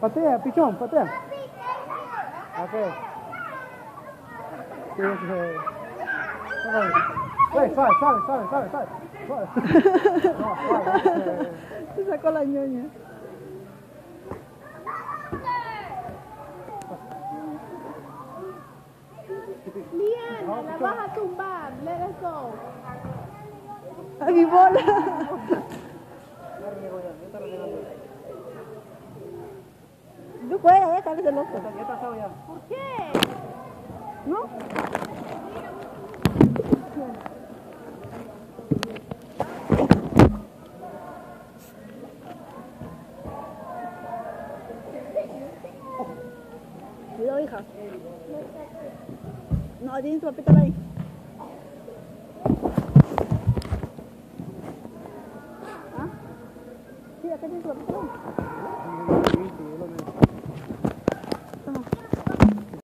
Patea, pichón, patea. Ok. Sí, sí. Hey, suave, suave, suave, suave, suave. Suave. No, suave. Se sacó la ñoña. Liana, la vas a tumbar. Let us go. a mi bola. Tú puedes, ya cabeza loco. ¿Por qué? ¿No? Cuidado, hija. No, tiene su papita ahí. 再给你说个。